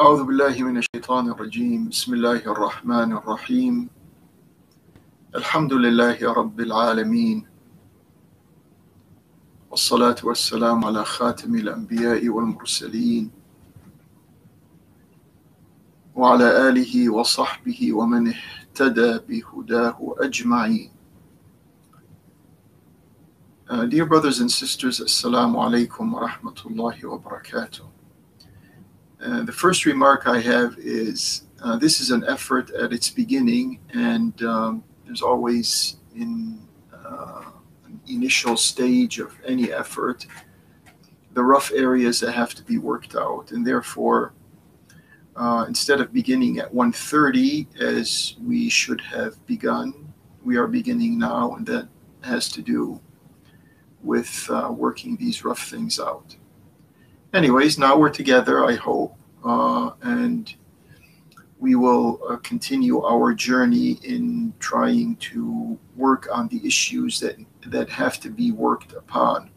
أعوذ بالله من الشيطان الرجيم. بسم الله الرحمن الرحيم. الحمد لله رب العالمين. والصلاة والسلام على خاتم الأنبياء والمرسلين. وعلى آله وصحبه ومن اهتدى بهداه أجمعين. Uh, dear brothers and sisters, alaikum wa rahmatullahi wa barakatuh. Uh, the first remark I have is uh, this is an effort at its beginning, and um, there's always in uh, an initial stage of any effort the rough areas that have to be worked out, and therefore, uh, instead of beginning at 1:30 as we should have begun, we are beginning now, and that has to do with uh, working these rough things out. Anyways, now we're together, I hope, uh, and we will uh, continue our journey in trying to work on the issues that, that have to be worked upon.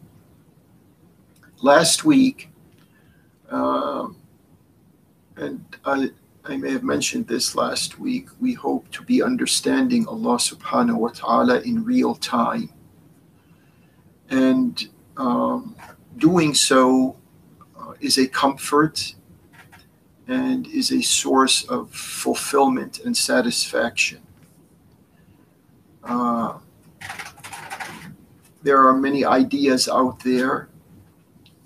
Last week, um, and I, I may have mentioned this last week, we hope to be understanding Allah subhanahu wa ta'ala in real time and um, doing so is a comfort and is a source of fulfillment and satisfaction. Uh, there are many ideas out there,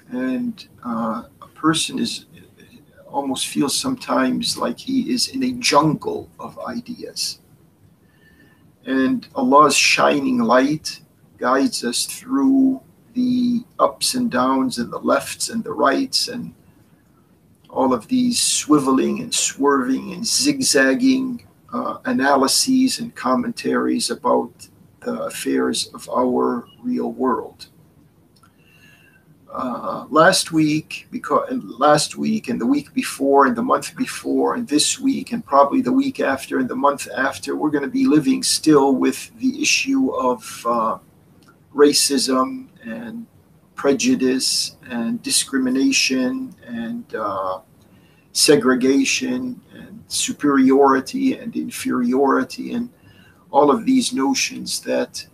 and uh, a person is almost feels sometimes like he is in a jungle of ideas. And Allah's shining light guides us through the ups and downs and the lefts and the rights and all of these swiveling and swerving and zigzagging uh, analyses and commentaries about the affairs of our real world. Uh, last week, because and last week and the week before and the month before and this week and probably the week after and the month after, we're going to be living still with the issue of uh, racism and prejudice and discrimination and uh, segregation and superiority and inferiority and all of these notions that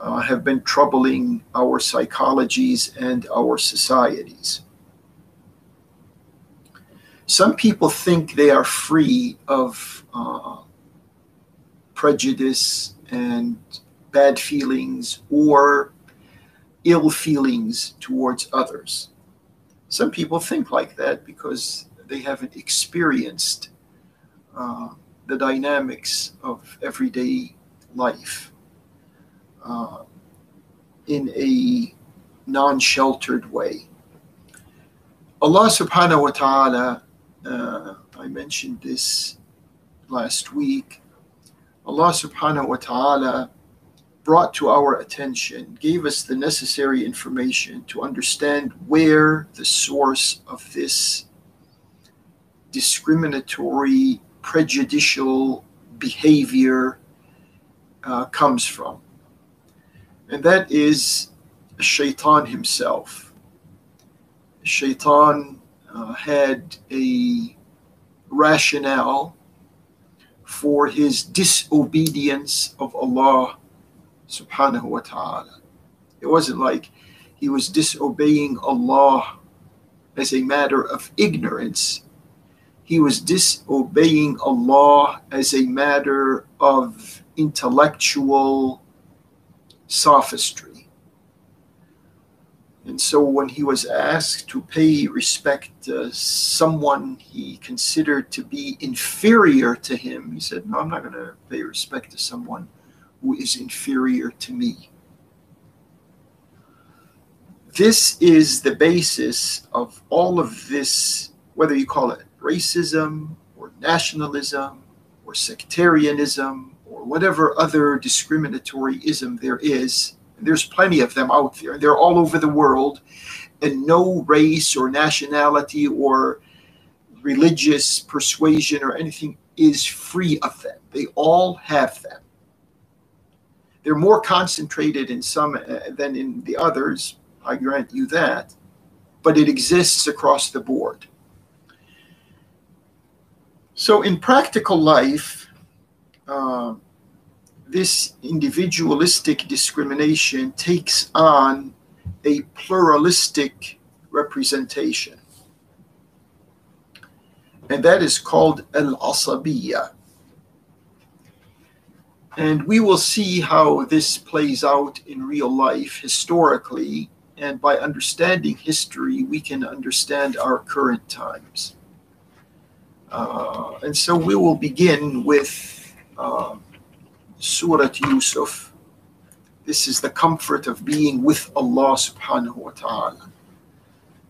uh, have been troubling our psychologies and our societies. Some people think they are free of uh, prejudice and bad feelings or ill feelings towards others. Some people think like that because they haven't experienced uh, the dynamics of everyday life uh, in a non sheltered way. Allah subhanahu wa ta'ala, uh, I mentioned this last week, Allah subhanahu wa ta'ala brought to our attention, gave us the necessary information to understand where the source of this discriminatory, prejudicial behavior uh, comes from. And that is Shaitan himself. Shaitan uh, had a rationale for his disobedience of Allah subhanahu wa ta'ala. It wasn't like he was disobeying Allah as a matter of ignorance. He was disobeying Allah as a matter of intellectual sophistry. And so when he was asked to pay respect to someone he considered to be inferior to him, he said, No, I'm not going to pay respect to someone who is inferior to me. This is the basis of all of this, whether you call it racism or nationalism or sectarianism or whatever other discriminatory ism there is. And there's plenty of them out there. And they're all over the world, and no race or nationality or religious persuasion or anything is free of them. They all have them. They're more concentrated in some uh, than in the others. I grant you that. But it exists across the board. So, in practical life, uh, this individualistic discrimination takes on a pluralistic representation. And that is called al asabiyya. And we will see how this plays out in real life historically. And by understanding history, we can understand our current times. Uh, and so we will begin with uh, Surah Yusuf. This is the comfort of being with Allah subhanahu wa ta'ala.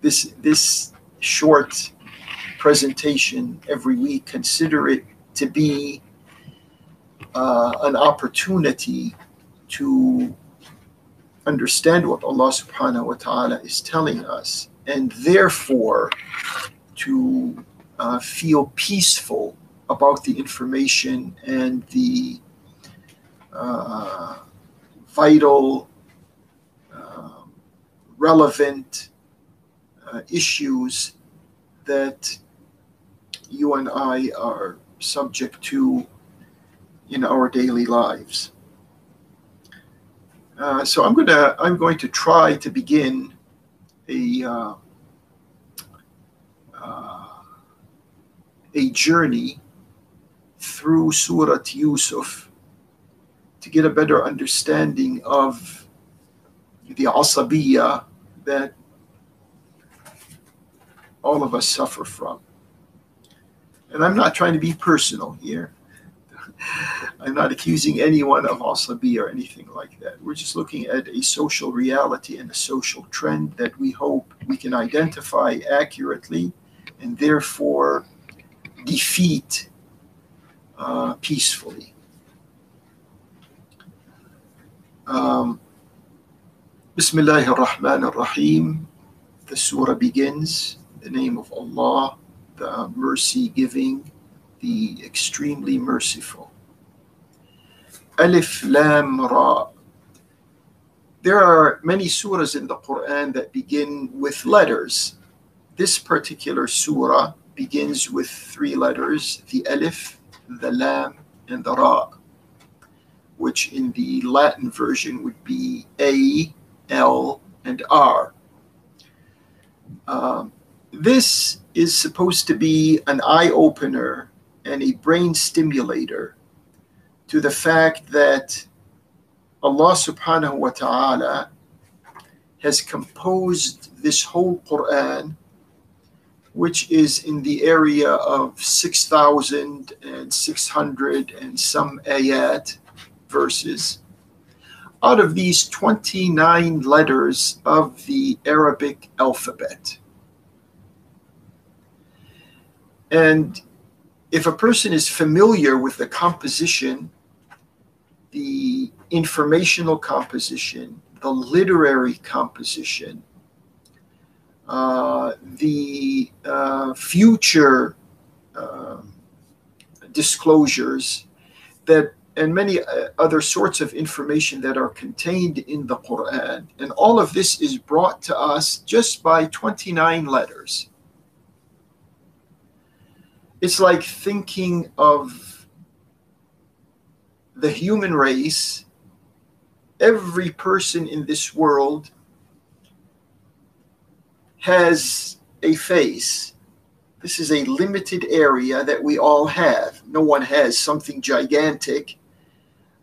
This, this short presentation every week, consider it to be uh, an opportunity to understand what Allah subhanahu wa ta'ala is telling us and therefore to uh, feel peaceful about the information and the uh, vital, uh, relevant uh, issues that you and I are subject to in our daily lives. Uh, so I'm gonna I'm going to try to begin a uh, uh, a journey through Surat Yusuf to get a better understanding of the asabiya that all of us suffer from. And I'm not trying to be personal here. I'm not accusing anyone of asabi or anything like that. We're just looking at a social reality and a social trend that we hope we can identify accurately and therefore defeat uh, peacefully. Um, Bismillah ar-Rahman ar-Rahim. The surah begins in the name of Allah, the mercy giving, the extremely merciful. Alif Lam Ra. There are many surahs in the Quran that begin with letters. This particular surah begins with three letters the Alif, the Lam, and the Ra, which in the Latin version would be A, L, and R. Um, this is supposed to be an eye opener and a brain stimulator to the fact that Allah subhanahu wa ta'ala has composed this whole Quran which is in the area of 6,600 and some ayat verses. Out of these 29 letters of the Arabic alphabet. And if a person is familiar with the composition, the informational composition, the literary composition, uh, the uh, future uh, disclosures that and many uh, other sorts of information that are contained in the Quran. And all of this is brought to us just by 29 letters. It's like thinking of the human race, every person in this world has a face. This is a limited area that we all have. No one has something gigantic,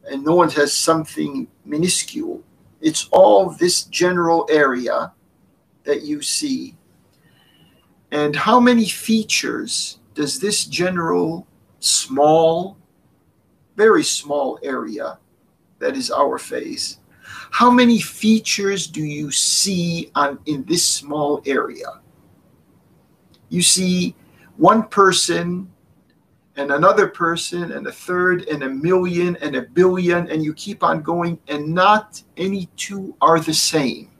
and no one has something minuscule. It's all this general area that you see. And how many features does this general, small, very small area that is our face how many features do you see on in this small area? You see one person and another person and a third and a million and a billion and you keep on going and not any two are the same.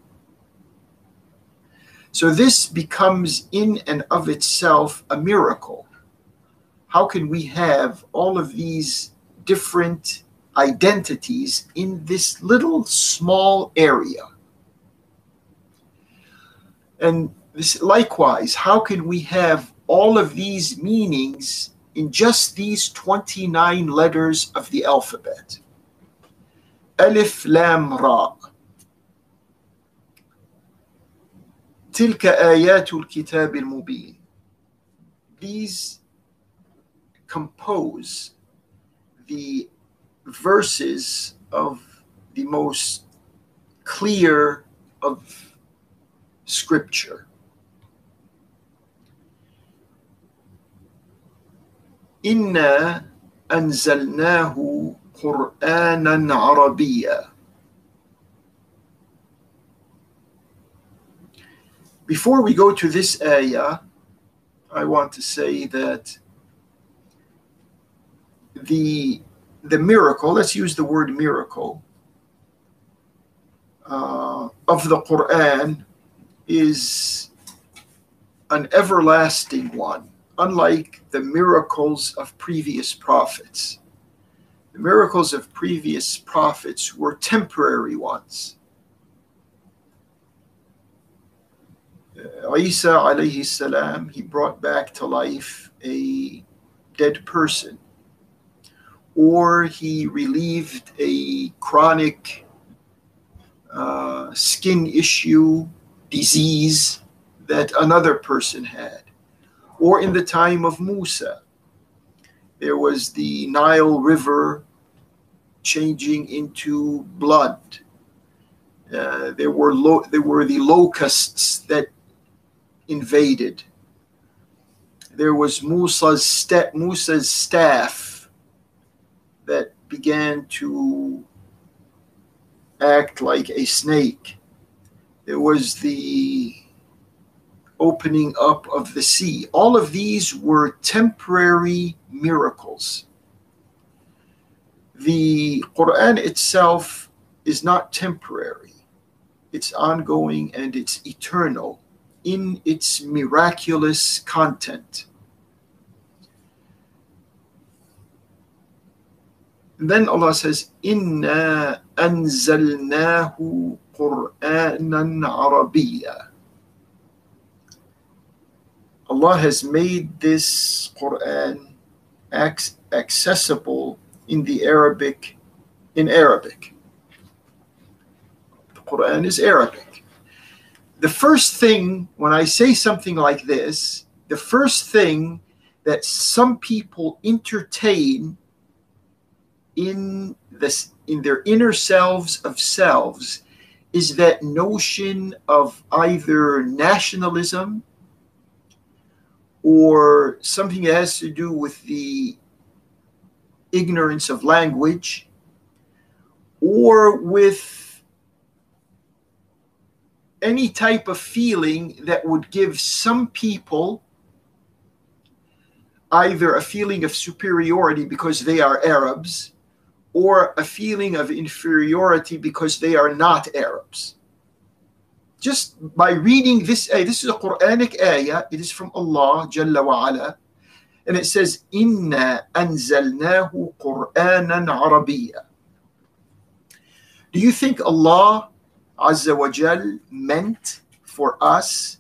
So this becomes in and of itself a miracle. How can we have all of these different identities in this little small area. And this, likewise, how can we have all of these meanings in just these 29 letters of the alphabet. Alif Lam Ra. تلك آيات الكتاب المبين. These compose the verses of the most clear of scripture. إنا أنزلناه قرآنا عربيا Before we go to this ayah, I want to say that the the miracle, let's use the word miracle, uh, of the Quran is an everlasting one, unlike the miracles of previous prophets. The miracles of previous prophets were temporary ones. Uh, Isa alayhi salam, he brought back to life a dead person, or he relieved a chronic uh, skin issue, disease that another person had. Or in the time of Musa, there was the Nile River changing into blood. Uh, there were lo- there were the locusts that invaded. There was Musa's, sta- Musa's staff began to act like a snake. There was the opening up of the sea. All of these were temporary miracles. The Quran itself is not temporary, it's ongoing and it's eternal in its miraculous content. And then Allah says, Inna anzalnahu Qur'anan Arabiya. Allah has made this Quran accessible in the Arabic, in Arabic. The Quran is Arabic. The first thing, when I say something like this, the first thing that some people entertain in this in their inner selves of selves is that notion of either nationalism or something that has to do with the ignorance of language or with any type of feeling that would give some people either a feeling of superiority because they are Arabs or a feeling of inferiority because they are not Arabs. Just by reading this ayah, this is a Quranic ayah, it is from Allah Jalla and it says, Inna anzalnahu Qur'anan Arabiya. Do you think Allah Azza wa Jal meant for us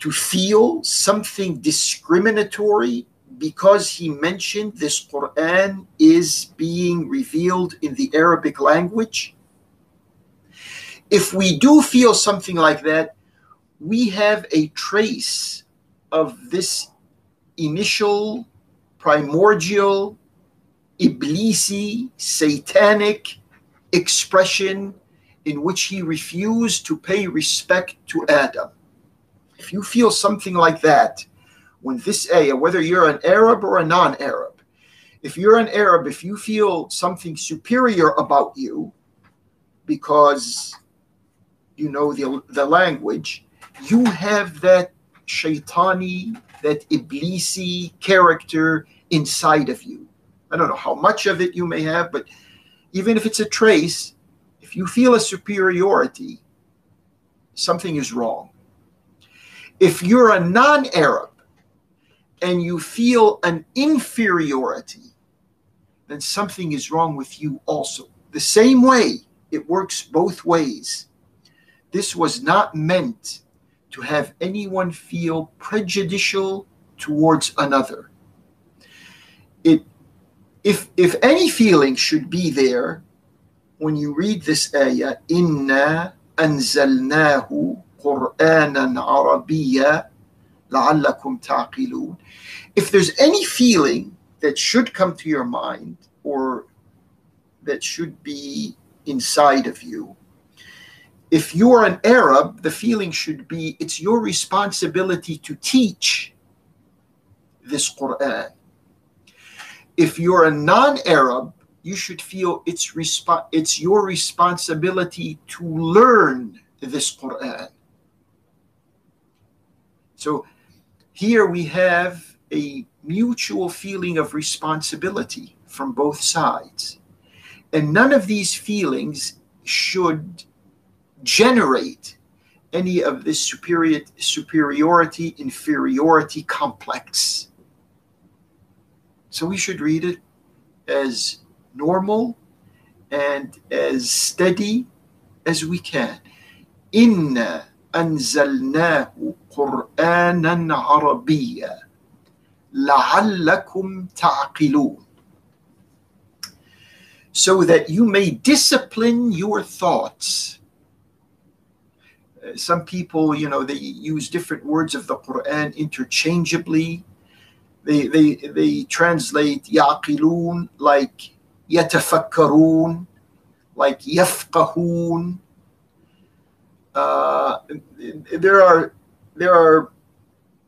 to feel something discriminatory because he mentioned this Quran is being revealed in the Arabic language? If we do feel something like that, we have a trace of this initial, primordial, Iblisi, satanic expression in which he refused to pay respect to Adam. If you feel something like that, when this ayah, whether you're an Arab or a non Arab, if you're an Arab, if you feel something superior about you because you know the, the language, you have that shaitani, that iblisi character inside of you. I don't know how much of it you may have, but even if it's a trace, if you feel a superiority, something is wrong. If you're a non Arab, and you feel an inferiority, then something is wrong with you also. The same way, it works both ways. This was not meant to have anyone feel prejudicial towards another. it if if any feeling should be there when you read this ayah, inna anzalnahu Qur'anan Arabiyya la'allakum ta'qilun. If there's any feeling that should come to your mind or that should be inside of you, if you are an Arab, the feeling should be it's your responsibility to teach this Quran. If you're a non Arab, you should feel it's, resp- it's your responsibility to learn this Quran. So here we have a mutual feeling of responsibility from both sides. And none of these feelings should generate any of this superior, superiority inferiority complex. So we should read it as normal and as steady as we can. Inna anzalnahu قرآنا عربيا لعلكم تعقلون so that you may discipline your thoughts. Uh, some people, you know, they use different words of the Quran interchangeably. They they they translate yaqilun like yatafakkarun, like yafqahun. Uh, there are there are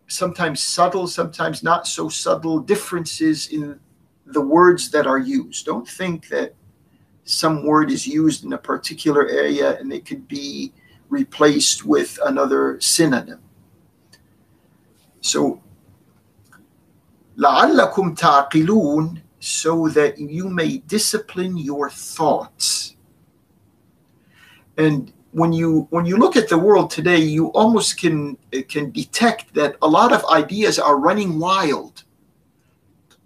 sometimes subtle, sometimes not so subtle differences in the words that are used. Don't think that some word is used in a particular area and it could be replaced with another synonym. So, لعلكم تعقلون so that you may discipline your thoughts. And when you when you look at the world today, you almost can can detect that a lot of ideas are running wild.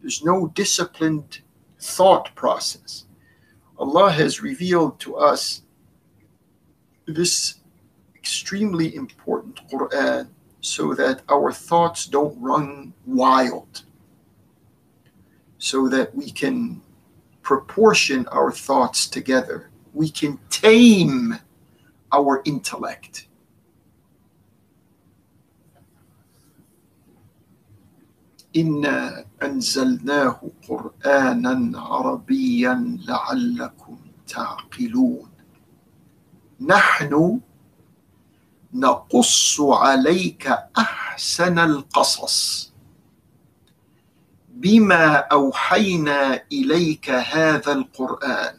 There's no disciplined thought process. Allah has revealed to us this extremely important Quran so that our thoughts don't run wild, so that we can proportion our thoughts together. We can tame our intellect. إنا أنزلناه قرآنا عربيا لعلكم تعقلون. نحن نقص عليك أحسن القصص. بما أوحينا إليك هذا القرآن.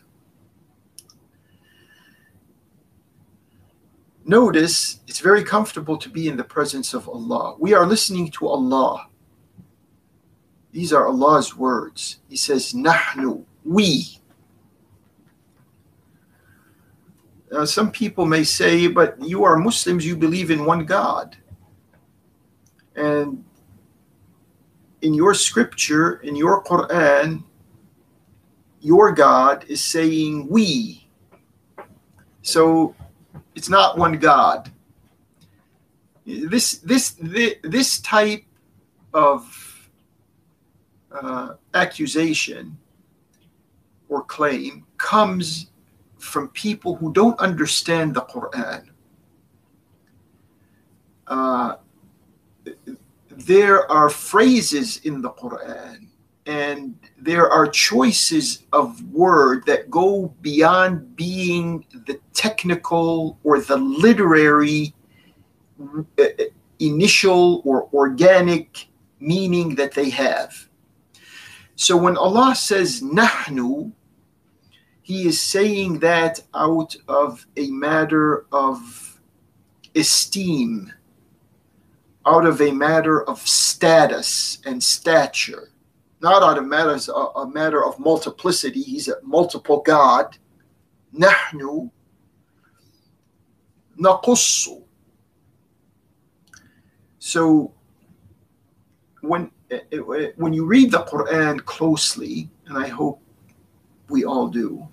Notice it's very comfortable to be in the presence of Allah. We are listening to Allah. These are Allah's words. He says, Nahnu, we. Now, some people may say, but you are Muslims, you believe in one God. And in your scripture, in your Quran, your God is saying we. So it's not one God. This this this, this type of uh, accusation or claim comes from people who don't understand the Quran. Uh, there are phrases in the Quran and there are choices of word that go beyond being the technical or the literary uh, initial or organic meaning that they have. So when Allah says nahnu, He is saying that out of a matter of esteem, out of a matter of status and stature, not out of matters a, a matter of multiplicity. He's a multiple God. Nahnu naqussu. So when when you read the Quran closely, and I hope we all do,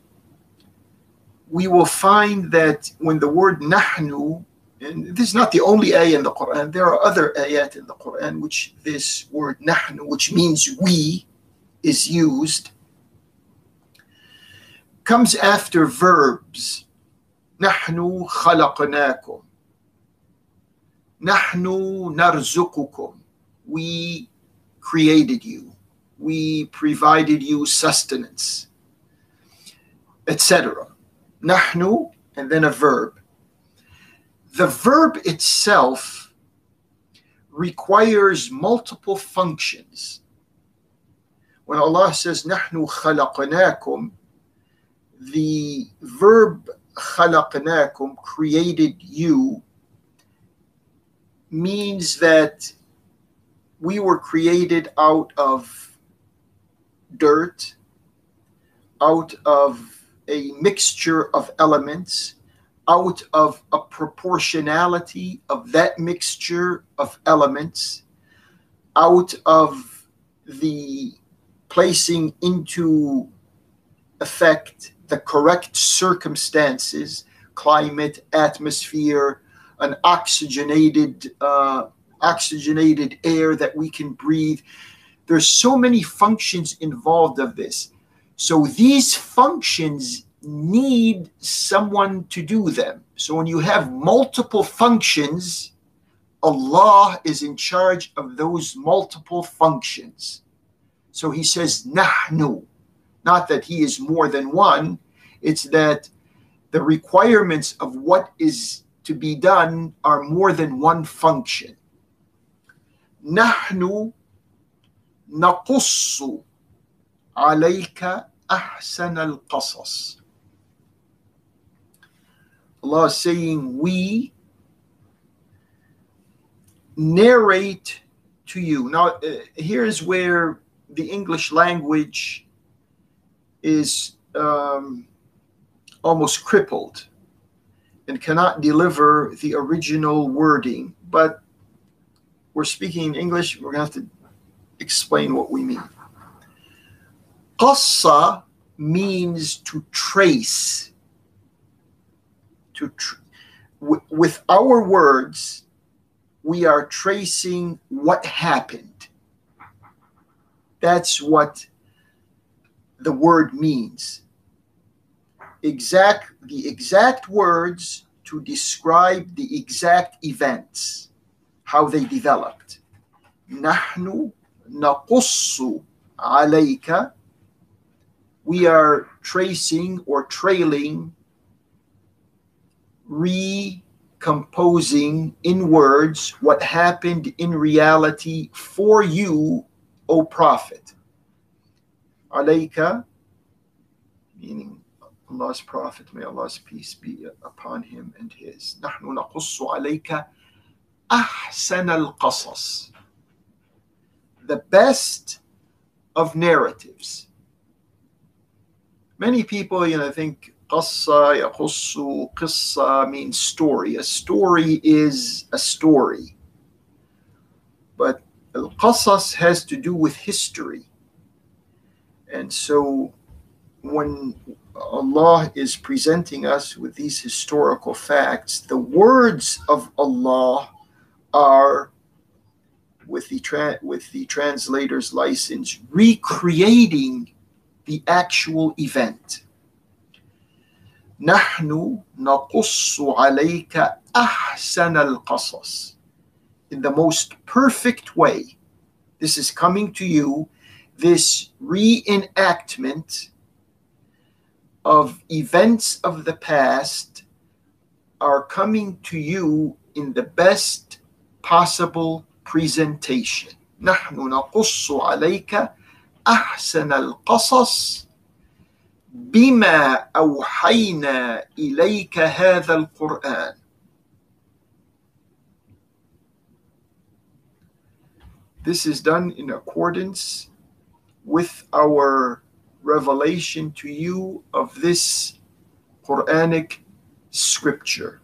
we will find that when the word nahnu, and this is not the only ayah in the Quran. There are other ayat in the Quran which this word nahn, which means we, is used, comes after verbs. Nahnu khalaqnakum. Nahnu narzukukum." We created you. We provided you sustenance, etc. Nahnu, and then a verb the verb itself requires multiple functions. When Allah says, Nahnu khalaqnakum, the verb khalaqnakum, created you, means that we were created out of dirt, out of a mixture of elements out of a proportionality of that mixture of elements, out of the placing into effect the correct circumstances, climate, atmosphere, an oxygenated uh, oxygenated air that we can breathe. There's so many functions involved of this. So these functions need someone to do them. So when you have multiple functions, Allah is in charge of those multiple functions. So he says, Nahnu. Not that he is more than one, it's that the requirements of what is to be done are more than one function. Nahnu naqussu alayka ahsan al-qasas. Allah is saying, We narrate to you. Now, uh, here's where the English language is um, almost crippled and cannot deliver the original wording. But we're speaking in English, we're going to have to explain what we mean. Qassa means to trace To tr- with our words, we are tracing what happened. That's what the word means exact the exact words to describe the exact events, how they developed. نحن نقص عليك we are tracing or trailing, recomposing in words what happened in reality for you, O Prophet. Alayka, meaning Allah's Prophet, may Allah's peace be upon him and his. نحن نقص عليك أحسن القصص. The best of narratives. Many people, you know, think قصة يقص قصة means story. A story is a story. But القصص has to do with history. And so when Allah is presenting us with these historical facts, the words of Allah are, with the, tra- with the translator's license, recreating the actual event. نحن نقص عليك أحسن القصص in the most perfect way. This is coming to you, this reenactment of events of the past are coming to you in the best possible presentation. نحن نقص عليك أحسن القصص بما أوحينا إليك هذا القرآن. This is done in accordance with our revelation to you of this Quranic scripture.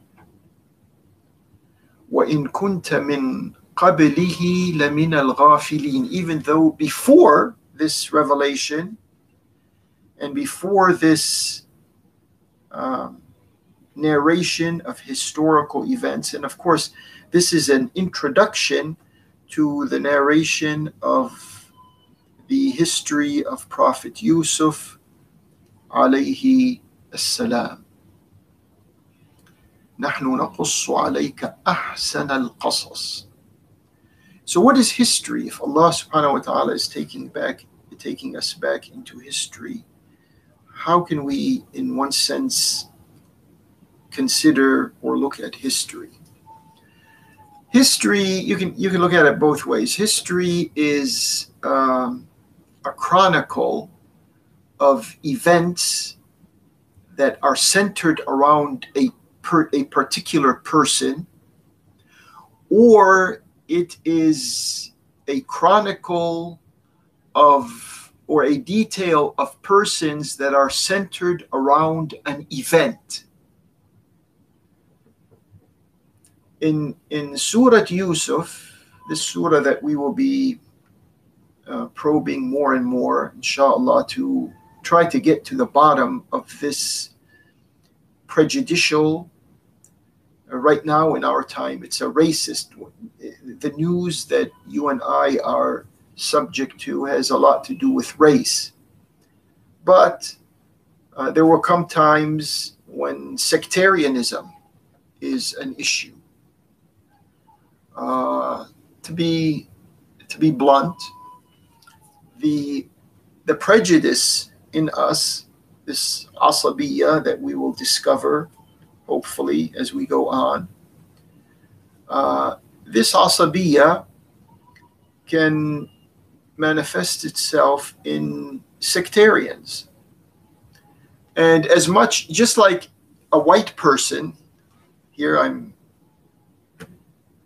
وَإِن كُنْتَ مِن قَبْلِهِ لَمِنَ الْغَافِلِينَ Even though before this revelation and before this um, narration of historical events, and of course, this is an introduction to the narration of the history of Prophet Yusuf alayhi السلام نحن نقص عليك أحسن القصص So what is history? If Allah subhanahu wa ta'ala is taking back taking us back into history, how can we in one sense consider or look at history? History, you can you can look at it both ways. History is um, a chronicle of events that are centered around a per, a particular person, or it is a chronicle of or a detail of persons that are centered around an event. In in Surah Yusuf, this surah that we will be uh, probing more and more, inshallah, to try to get to the bottom of this prejudicial uh, right now in our time it's a racist the news that you and i are subject to has a lot to do with race but uh, there will come times when sectarianism is an issue uh, to be to be blunt the the prejudice in us, this asabiya that we will discover, hopefully, as we go on. Uh, this asabiya can manifest itself in sectarians. And as much, just like a white person, here I'm,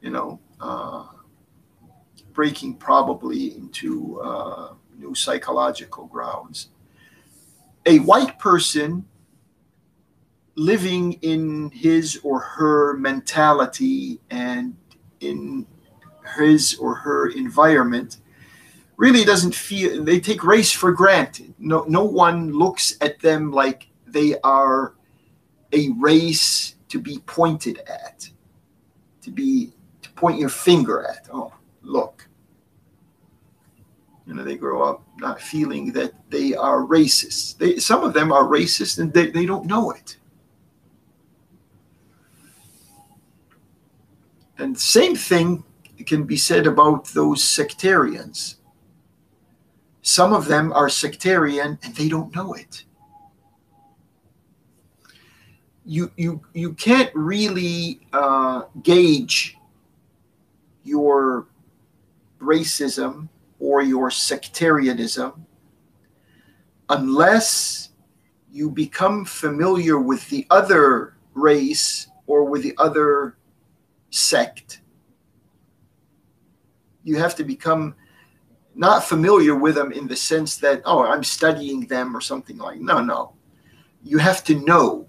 you know, uh, breaking probably into uh, new psychological grounds a white person living in his or her mentality and in his or her environment really doesn't feel they take race for granted. No no one looks at them like they are a race to be pointed at to be to point your finger at. Oh look. You know they grow up not feeling that they are racist. They, some of them are racist and they, they don't know it. And same thing can be said about those sectarians some of them are sectarian and they don't know it you you you can't really uh, gauge your racism or your sectarianism unless you become familiar with the other race or with the other sect. You have to become not familiar with them in the sense that, oh, I'm studying them or something like no, no. You have to know.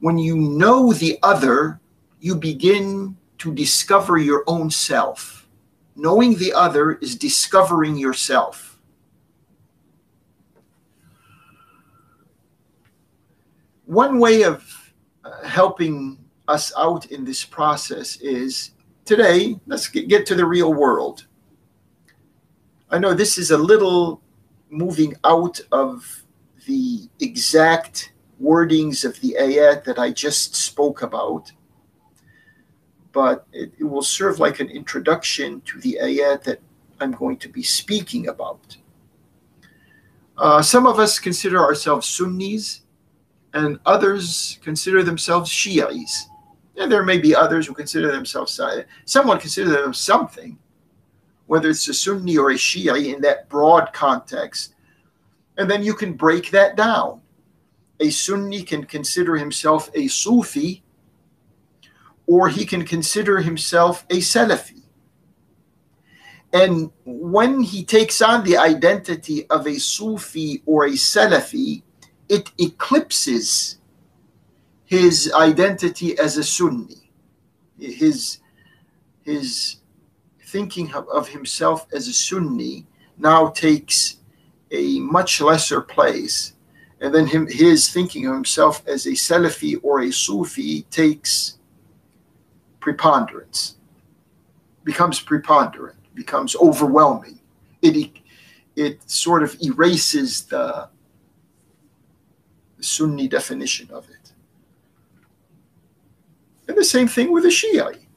When you know the other, you begin to discover your own self Knowing the other is discovering yourself. One way of uh, helping us out in this process is today, let's get to the real world. I know this is a little moving out of the exact wordings of the ayat that I just spoke about but it, it will serve like an introduction to the ayat that I'm going to be speaking about. Uh, some of us consider ourselves Sunnis, and others consider themselves Shi'is. And there may be others who consider themselves, someone consider them something, whether it's a Sunni or a Shi'i in that broad context. And then you can break that down. A Sunni can consider himself a Sufi, or he can consider himself a Salafi. And when he takes on the identity of a Sufi or a Salafi, it eclipses his identity as a Sunni. His, his thinking of himself as a Sunni now takes a much lesser place. And then him, his thinking of himself as a Salafi or a Sufi takes preponderance, becomes preponderant, becomes overwhelming. it it sort of erases the, the Sunni definition of it. And the same thing with the Shia.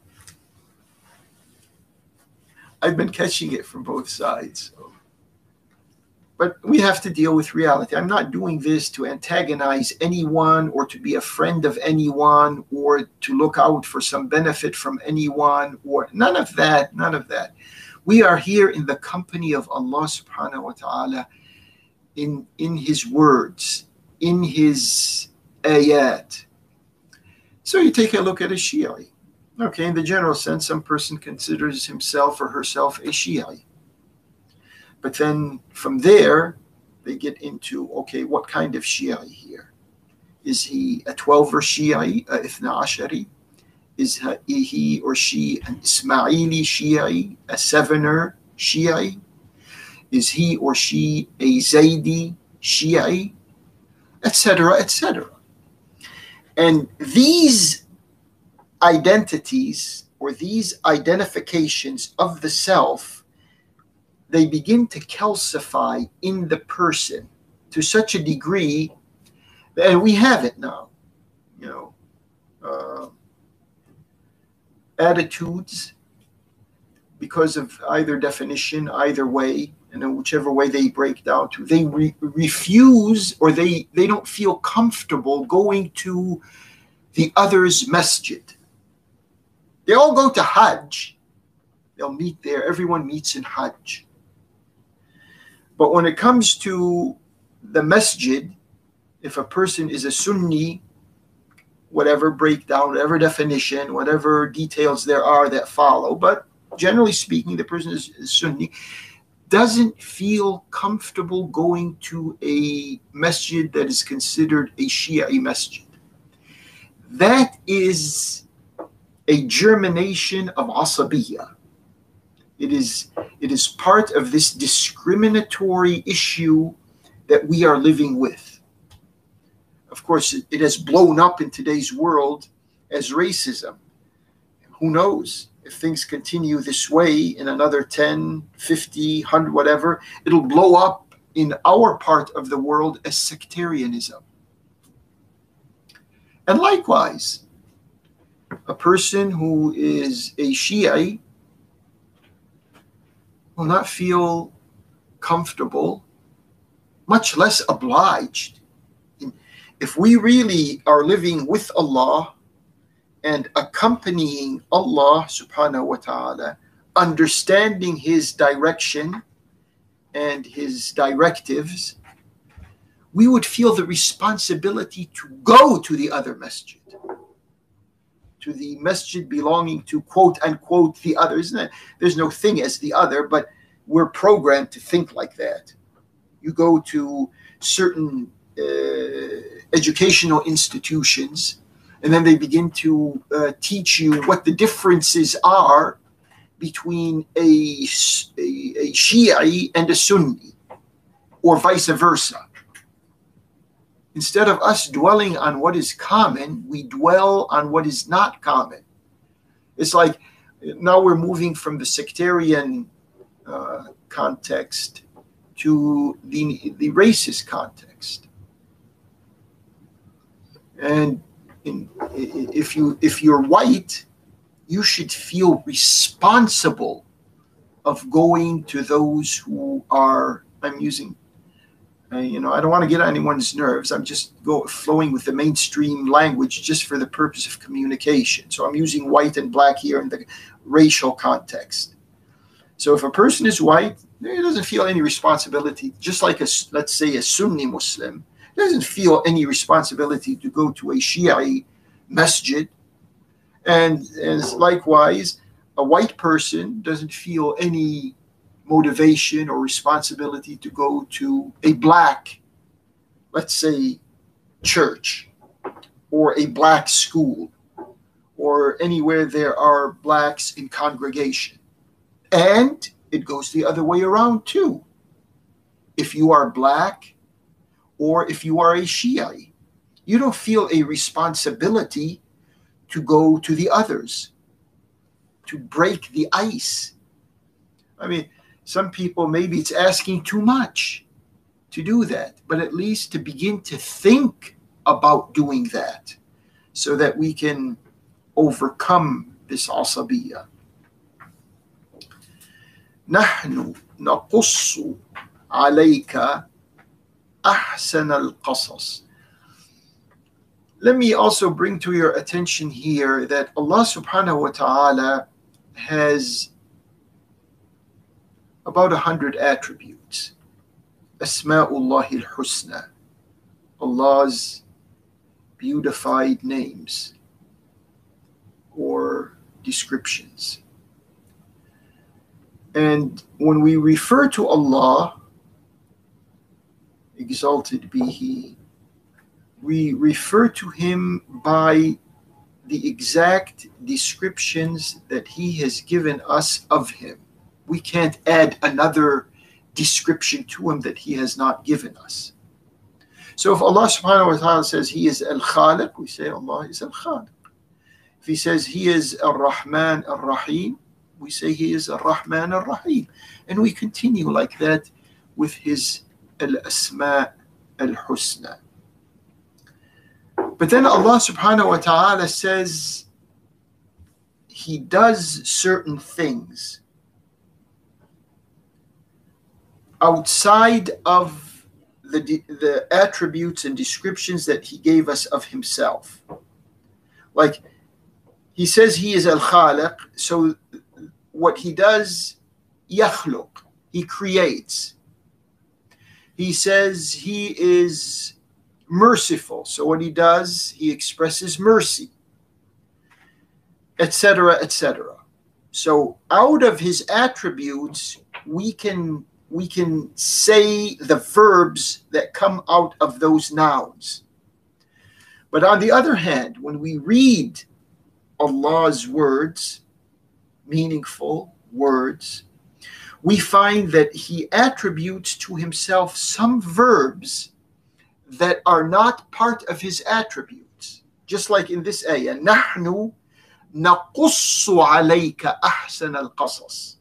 I've been catching it from both sides. But we have to deal with reality. I'm not doing this to antagonize anyone or to be a friend of anyone or to look out for some benefit from anyone or none of that, none of that. We are here in the company of Allah subhanahu wa ta'ala in, in His words, in His ayat. So you take a look at a Shi'i. Okay, in the general sense, some person considers himself or herself a Shi'i. But then from there, they get into okay, what kind of Shi'i here? Is he a 12er Shi'i, a Ithna Ashari? Is he or she an Ismaili Shi'i, a sevener Shi'i? Is he or she a Zaydi Shi'i? Etc., etc. And these identities or these identifications of the self, they begin to calcify in the person to such a degree, and we have it now, you know. Uh, attitudes because of either definition, either way, and in whichever way they break down to, they re- refuse or they they don't feel comfortable going to the other's masjid. They all go to Hajj. They'll meet there. Everyone meets in Hajj. But when it comes to the masjid, if a person is a Sunni whatever breakdown, whatever definition, whatever details there are that follow. But generally speaking, the person is, is Sunni, doesn't feel comfortable going to a masjid that is considered a Shia masjid. That is a germination of asabiya. It is, it is part of this discriminatory issue that we are living with of course, it, it has blown up in today's world as racism. Who knows? If things continue this way in another 10, 50, 100, whatever, it'll blow up in our part of the world as sectarianism. And likewise, a person who is a Shiite will not feel comfortable, much less obliged. If we really are living with Allah and accompanying Allah subhanahu wa ta'ala, understanding His direction and His directives, we would feel the responsibility to go to the other masjid, to the masjid belonging to quote unquote the other. Isn't There's no thing as the other, but we're programmed to think like that. You go to certain uh, educational institutions, and then they begin to uh, teach you what the differences are between a, a, a Shi'i and a Sunni, or vice versa. Instead of us dwelling on what is common, we dwell on what is not common. It's like now we're moving from the sectarian uh, context to the, the racist context. And in, if you if you're white, you should feel responsible of going to those who are. I'm using, uh, you know, I don't want to get on anyone's nerves. I'm just go flowing with the mainstream language just for the purpose of communication. So I'm using white and black here in the racial context. So if a person is white, he doesn't feel any responsibility, just like a let's say a Sunni Muslim doesn't feel any responsibility to go to a Shia masjid. And, and likewise, a white person doesn't feel any motivation or responsibility to go to a black, let's say, church or a black school or anywhere there are blacks in congregation. And it goes the other way around too. If you are black or if you are a Shiite, you don't feel a responsibility to go to the others, to break the ice. I mean, Some people, maybe it's asking too much to do that, but at least to begin to think about doing that so that we can overcome this asabiyya. نحن نقص عليك أحسن القصص let me also bring to your attention here that Allah subhanahu wa ta'ala has about a hundred attributes. Asma'ullah al-Husna, Allah's beautified names or descriptions. And when we refer to Allah, exalted be He, we refer to him by the exact descriptions that he has given us of him. We can't add another description to him that he has not given us. So if Allah subhanahu wa ta'ala says he is Al Khaliq, we say Allah is Al Khaliq. If he says he is Al Rahman Al Rahim, we say he is Al Rahman Al Rahim. And we continue like that with his Al Asma Al Husna. But then Allah subhanahu wa ta'ala says He does certain things outside of the, the attributes and descriptions that He gave us of Himself. Like He says He is Al Khaliq, so what He does, yakhluq, He creates. He says He is merciful. So what he does, he expresses mercy, etc., etc. So out of his attributes, we can we can say the verbs that come out of those nouns. But on the other hand, when we read Allah's words, meaningful words, we find that He attributes to Himself some verbs that are not part of his attributes. Just like in this ayah, نحن نقص عليك أحسن القصص.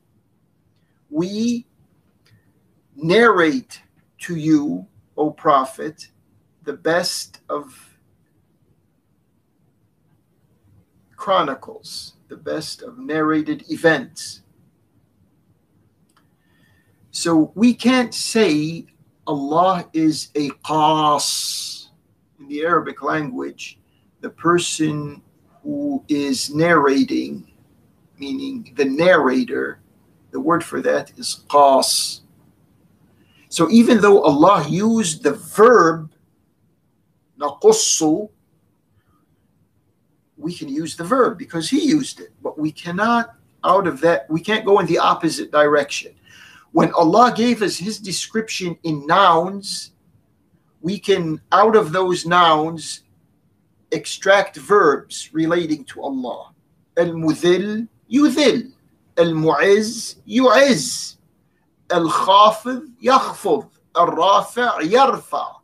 We narrate to you, O Prophet, the best of chronicles, the best of narrated events. So we can't say Allah is a qas. In the Arabic language, the person who is narrating, meaning the narrator, the word for that is qas. So even though Allah used the verb naqussu, we can use the verb because he used it, but we cannot out of that, we can't go in the opposite direction. When Allah gave us His description in nouns, we can, out of those nouns, extract verbs relating to Allah. Al-Mudhil, Yudhil. Al-Mu'izz, Yu'izz. Al-Khafid, Yakhfud. Al-Rafi' Yarfa.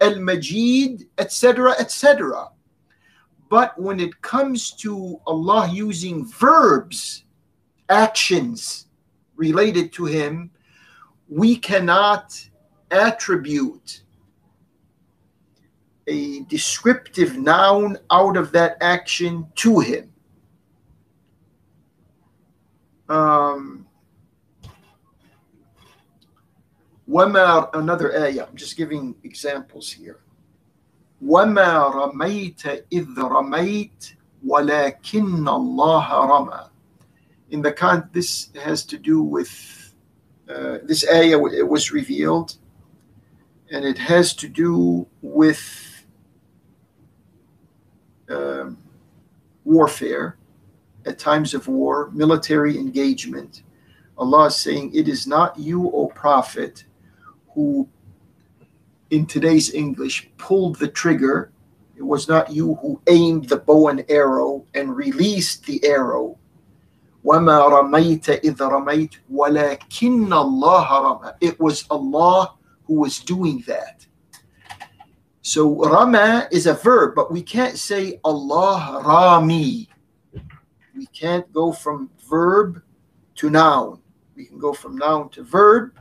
Al-Majid, etc., etc. But when it comes to Allah using verbs, actions, related to him, we cannot attribute a descriptive noun out of that action to him. Um, وما another ayah, I'm just giving examples here. وما رميت إذ رميت ولكن الله رمى in the con this has to do with uh, this ayah it was revealed and it has to do with um, warfare at times of war military engagement allah is saying it is not you o prophet who in today's english pulled the trigger it was not you who aimed the bow and arrow and released the arrow وَمَا رَمَيْتَ إِذْ رَمَيْتَ وَلَكِنَّ اللَّهَ رَمَى It was Allah who was doing that. So rama is a verb, but we can't say Allah rami. We can't go from verb to noun. We can go from noun to verb,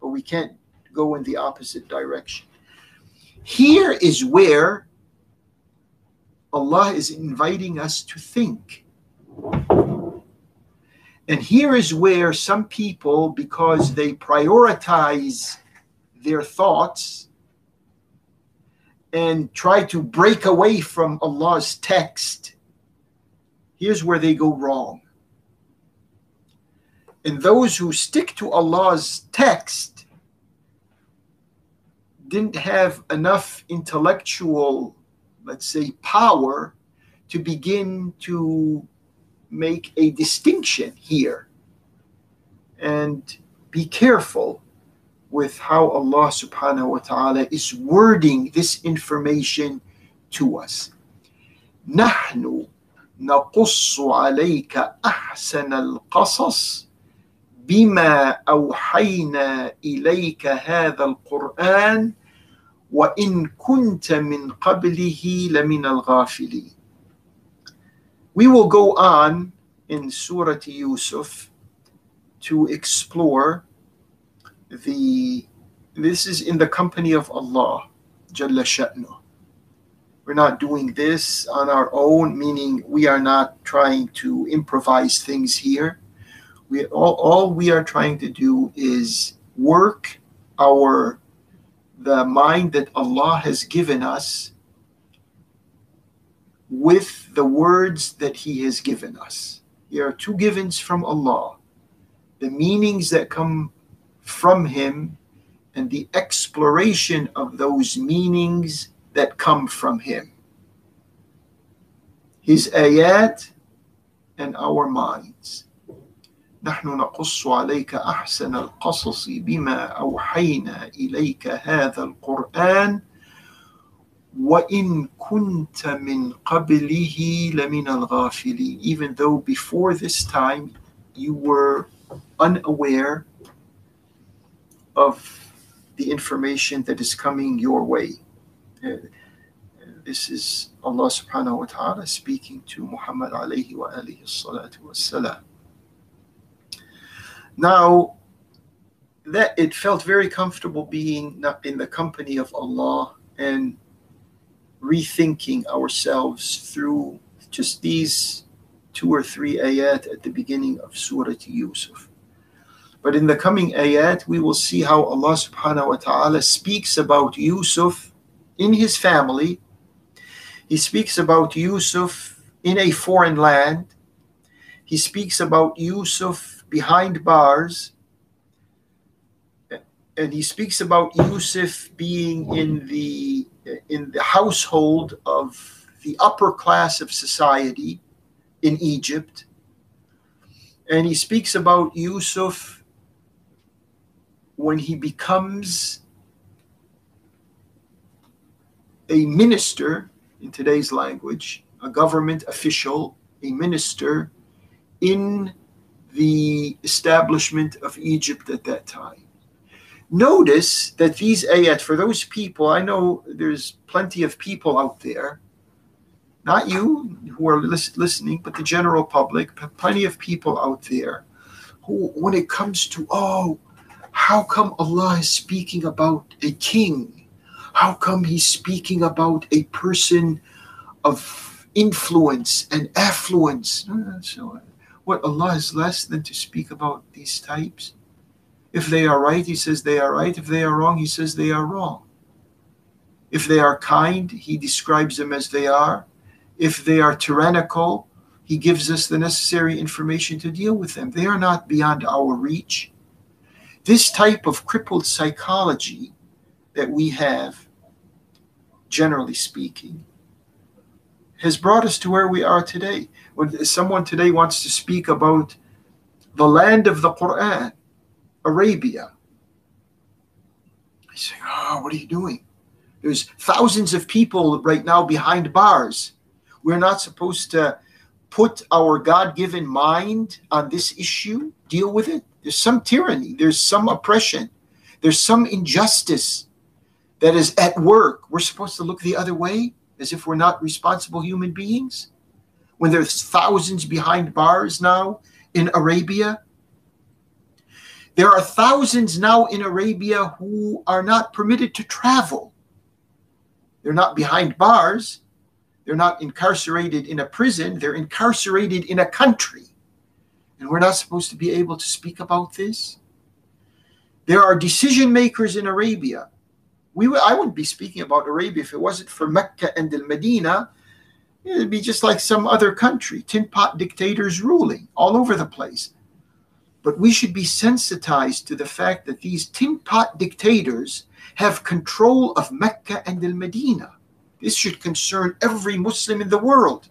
but we can't go in the opposite direction. Here is where Allah is inviting us to think. And here is where some people, because they prioritize their thoughts and try to break away from Allah's text, here's where they go wrong. And those who stick to Allah's text didn't have enough intellectual, let's say, power to begin to make a distinction here and be careful with how Allah subhanahu wa ta'ala is wording this information to us. نحن نقص عليك أحسن القصص بما أوحينا إليك هذا القرآن وإن كنت من قبله لمن الغافلين we will go on in Surah Yusuf to explore the this is in the company of Allah Jalla Sha'nu. We're not doing this on our own, meaning we are not trying to improvise things here. We all, all we are trying to do is work our the mind that Allah has given us with the words that He has given us. There are two givens from Allah the meanings that come from Him and the exploration of those meanings that come from Him. His ayat and our minds. نحن نقص عليك احسن القصص بما اوحينا اليك هذا القران وَإِن كُنْتَ مِنْ قَبْلِهِ لَمِنَ الْغَافِلِينَ Even though before this time you were unaware of the information that is coming your way. Uh, this is Allah subhanahu wa ta'ala speaking to Muhammad alayhi wa alihi salatu wassalam. Now, that it felt very comfortable being in the company of Allah and rethinking ourselves through just these two or three ayat at the beginning of Surah Yusuf. But in the coming ayat, we will see how Allah subhanahu wa ta'ala speaks about Yusuf in his family. He speaks about Yusuf in a foreign land. He speaks about Yusuf behind bars. And he speaks about Yusuf being in the in the household of the upper class of society in Egypt. And he speaks about Yusuf when he becomes a minister in today's language, a government official, a minister in the establishment of Egypt at that time notice that these ayat, for those people, I know there's plenty of people out there, not you who are lis- listening, but the general public, plenty of people out there who, when it comes to, oh, how come Allah is speaking about a king? How come he's speaking about a person of influence and affluence? So, what Allah is less than to speak about these types? If they are right, he says they are right. If they are wrong, he says they are wrong. If they are kind, he describes them as they are. If they are tyrannical, he gives us the necessary information to deal with them. They are not beyond our reach. This type of crippled psychology that we have, generally speaking, has brought us to where we are today. When someone today wants to speak about the land of the Quran, Arabia. I say, oh, what are you doing? There's thousands of people right now behind bars. We're not supposed to put our God given mind on this issue, deal with it. There's some tyranny, there's some oppression, there's some injustice that is at work. We're supposed to look the other way as if we're not responsible human beings. When there's thousands behind bars now in Arabia, There are thousands now in Arabia who are not permitted to travel. They're not behind bars. They're not incarcerated in a prison. They're incarcerated in a country. And we're not supposed to be able to speak about this. There are decision makers in Arabia. We, I wouldn't be speaking about Arabia if it wasn't for Mecca and Al Medina. It'd be just like some other country, tin pot dictators ruling all over the place. But we should be sensitized to the fact that these tin pot dictators have control of Mecca and Al Medina. This should concern every Muslim in the world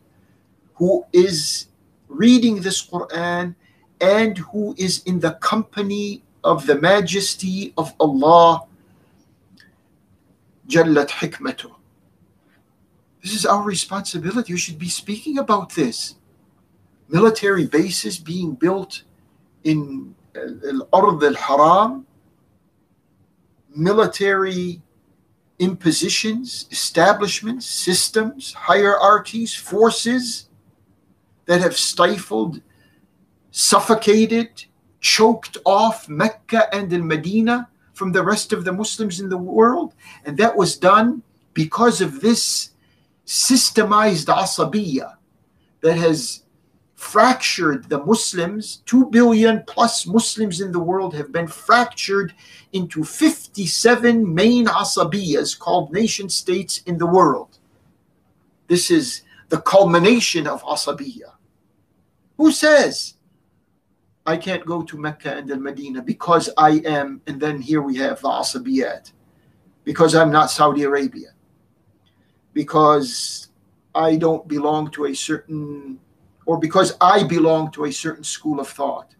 who is reading this Quran and who is in the company of the majesty of Allah Jallat Hikmatuh. This is our responsibility. You should be speaking about this. Military bases being built in uh, Al-Ard al-Haram, military impositions, establishments, systems, hierarchies, forces that have stifled, suffocated, choked off Mecca and Al Medina from the rest of the Muslims in the world. And that was done because of this systemized asabiya that has fractured the Muslims. Two billion plus Muslims in the world have been fractured into 57 main asabiyas called nation states in the world. This is the culmination of asabiya. Who says I can't go to Mecca and Al Medina because I am, and then here we have the asabiyat, because I'm not Saudi Arabia, because I don't belong to a certain or because I belong to a certain school of thought,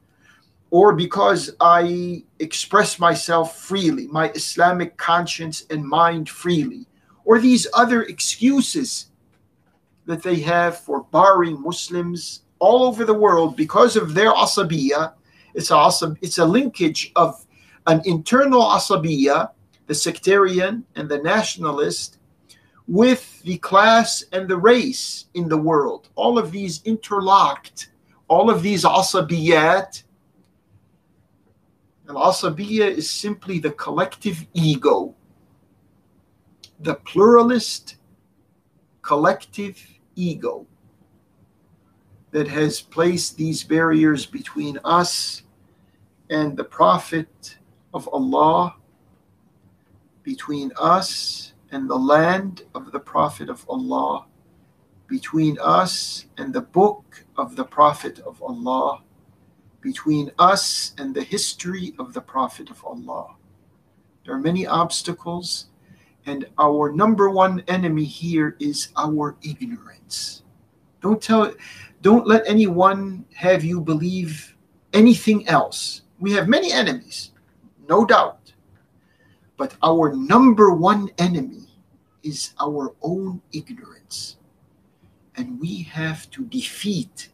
or because I express myself freely, my Islamic conscience and mind freely, or these other excuses that they have for barring Muslims all over the world because of their asabiya. It's a, asab, it's a linkage of an internal asabiya, the sectarian and the nationalist, with the class and the race in the world. All of these interlocked, all of these asabiyat. Al asabiya is simply the collective ego, the pluralist collective ego that has placed these barriers between us and the Prophet of Allah, between us and the land of the Prophet of Allah, between us and the book of the Prophet of Allah, between us and the history of the Prophet of Allah. There are many obstacles, and our number one enemy here is our ignorance. Don't tell don't let anyone have you believe anything else. We have many enemies, no doubt. But our number one enemy is our own ignorance. And we have to defeat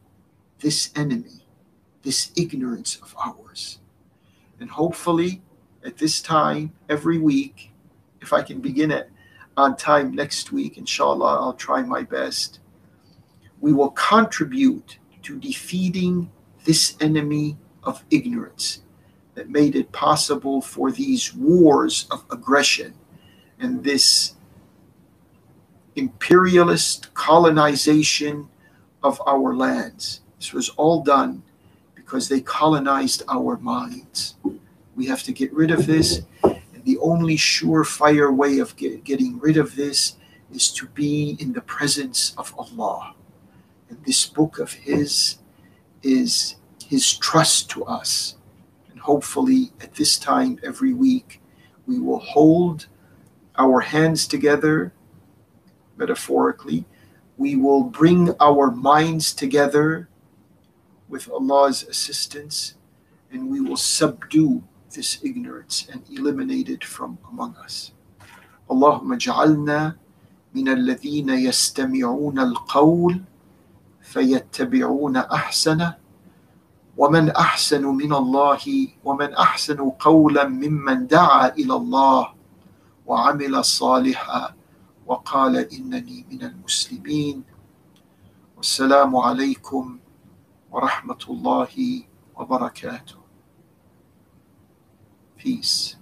this enemy, this ignorance of ours. And hopefully, at this time, every week, if I can begin it on time next week, inshallah, I'll try my best. We will contribute to defeating this enemy of ignorance that made it possible for these wars of aggression and this imperialist colonization of our lands. This was all done because they colonized our minds. We have to get rid of this. And the only surefire way of get, getting rid of this is to be in the presence of Allah. And this book of His is His trust to us. And hopefully, at this time every week, we will hold our hands together metaphorically, we will bring our minds together with Allah's assistance and we will subdue this ignorance and eliminate it from among us. اللهم اجعلنا من الذين يستمعون القول فيتبعون احسنه ومن احسن من الله ومن احسن قولا ممن دعا الى الله وعمل صالحا وقال إنني من المسلمين والسلام عليكم ورحمة الله وبركاته peace.